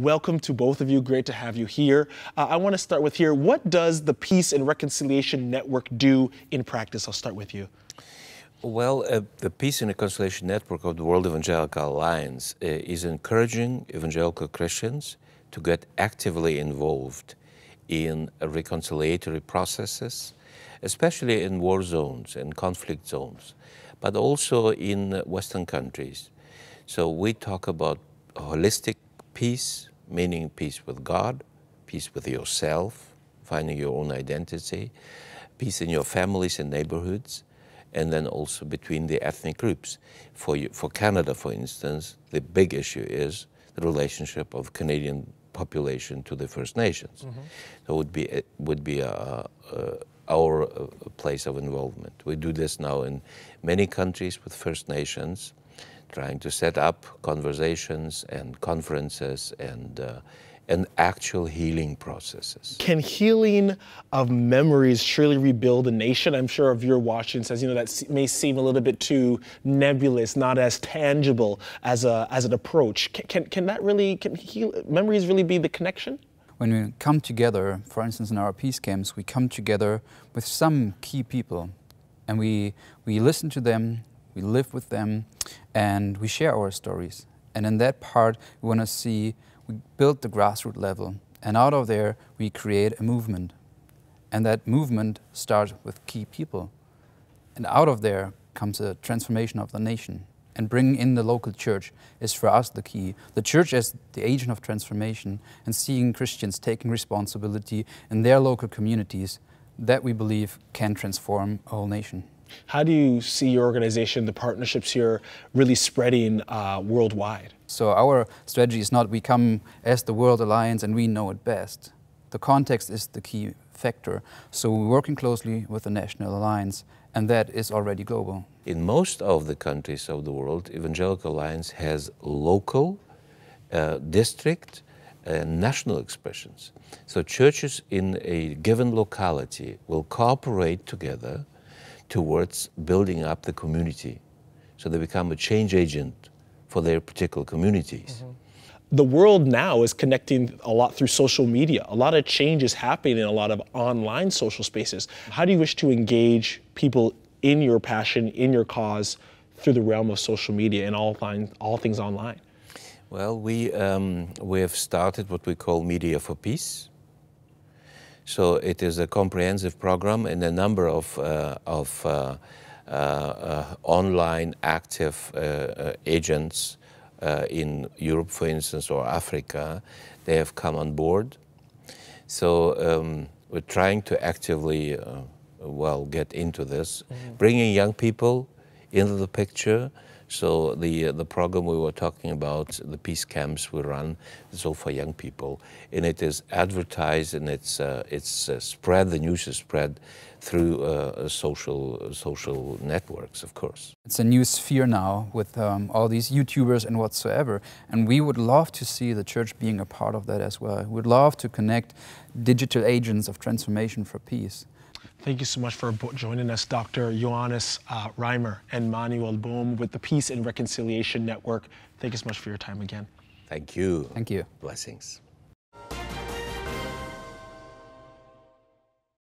welcome to both of you. Great to have you here. Uh, I want to start with here. What does the Peace and Reconciliation Network do in practice? I'll start with you. Well, uh, the Peace and Reconciliation Network of the World Evangelical Alliance uh, is encouraging evangelical Christians to get actively involved in reconciliatory processes, especially in war zones and conflict zones, but also in Western countries. So we talk about holistic peace, meaning peace with God, peace with yourself, finding your own identity, peace in your families and neighborhoods, and then also between the ethnic groups. For, you, for Canada, for instance, the big issue is the relationship of Canadian population to the First Nations. Mm -hmm. So would be it would be a, a, our place of involvement. We do this now in many countries with First Nations, trying to set up conversations and conferences and uh, and actual healing processes. Can healing of memories truly rebuild a nation? I'm sure if you're watching says, you know, that may seem a little bit too nebulous, not as tangible as a as an approach. Can can, can that really can heal memories really be the connection? When we come together, for instance, in our peace camps, we come together with some key people, and we we listen to them, we live with them, and we share our stories. And in that part, we want to see we build the grassroots level, and out of there we create a movement. And that movement starts with key people. And out of there comes a transformation of the nation. And bringing in the local church is for us the key. The church as the agent of transformation and seeing Christians taking responsibility in their local communities that we believe can transform a whole nation. How do you see your organization, the partnerships here, really spreading uh, worldwide? So our strategy is not we come as the World Alliance and we know it best. The context is the key factor. So we're working closely with the National Alliance, and that is already global. In most of the countries of the world, Evangelical Alliance has local, uh, district, and national expressions. So churches in a given locality will cooperate together towards building up the community. So they become a change agent for their particular communities. Mm -hmm. The world now is connecting a lot through social media. A lot of change is happening in a lot of online social spaces. How do you wish to engage people in your passion, in your cause, through the realm of social media and all, all things online? Well, we, um, we have started what we call Media for Peace. So it is a comprehensive program and a number of, uh, of uh, uh, uh online active uh, agents in Europe, for instance, or Africa. They have come on board. So um, we're trying to actively, well, get into this, mm -hmm. bringing young people into the picture, so the uh, the program we were talking about, the peace camps we run, is all for young people, and it is advertised and it's uh, it's uh, spread. The news is spread through uh, social social networks, of course. It's a new sphere now with um, all these YouTubers and whatsoever, and we would love to see the church being a part of that as well. We'd love to connect digital agents of transformation for peace. Thank you so much for joining us, Dr. Johannes uh, Reimer and Manuel Bohm with the Peace and Reconciliation Network. Thank you so much for your time again. Thank you. Thank you. Blessings.